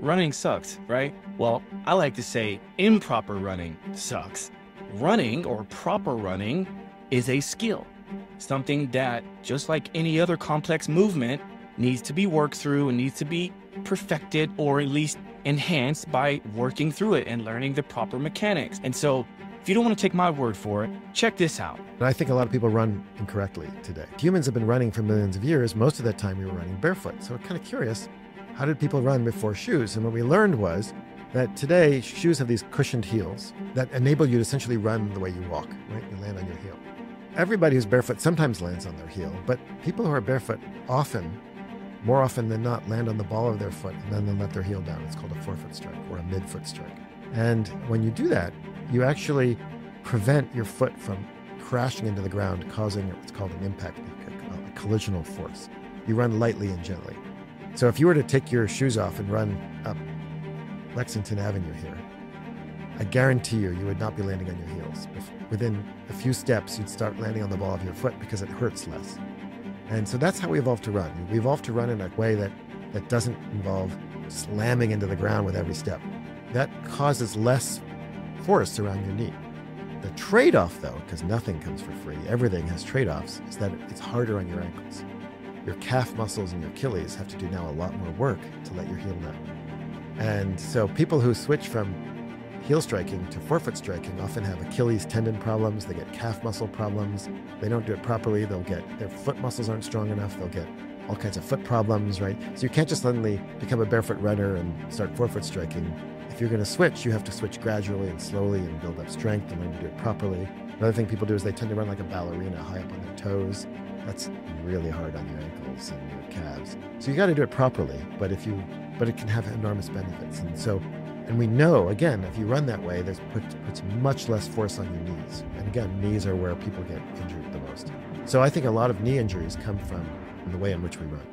running sucks, right? Well, I like to say improper running sucks. Running or proper running is a skill, something that, just like any other complex movement, needs to be worked through and needs to be perfected or at least enhanced by working through it and learning the proper mechanics. And so, if you don't want to take my word for it, check this out. And I think a lot of people run incorrectly today. Humans have been running for millions of years. Most of that time, we were running barefoot. So, I'm kind of curious how did people run before shoes? And what we learned was that today shoes have these cushioned heels that enable you to essentially run the way you walk, right? You land on your heel. Everybody who's barefoot sometimes lands on their heel, but people who are barefoot often, more often than not, land on the ball of their foot and then they let their heel down. It's called a forefoot strike or a midfoot strike. And when you do that, you actually prevent your foot from crashing into the ground, causing what's called an impact a collisional force. You run lightly and gently. So if you were to take your shoes off and run up Lexington Avenue here, I guarantee you, you would not be landing on your heels. If within a few steps, you'd start landing on the ball of your foot because it hurts less. And so that's how we evolved to run. We evolved to run in a way that, that doesn't involve slamming into the ground with every step. That causes less force around your knee. The trade off, though, because nothing comes for free, everything has trade offs, is that it's harder on your ankles. Your calf muscles and your Achilles have to do now a lot more work to let your heel down. And so people who switch from heel striking to forefoot striking often have Achilles tendon problems, they get calf muscle problems, they don't do it properly, they'll get their foot muscles aren't strong enough, they'll get all kinds of foot problems, right? So you can't just suddenly become a barefoot runner and start forefoot striking. If you're going to switch, you have to switch gradually and slowly and build up strength and learn to do it properly. Another thing people do is they tend to run like a ballerina, high up on their toes. That's really hard on your ankles and your calves. So you got to do it properly, but if you, but it can have enormous benefits. And so and we know, again, if you run that way, this puts, puts much less force on your knees. And again, knees are where people get injured the most. So I think a lot of knee injuries come from the way in which we run.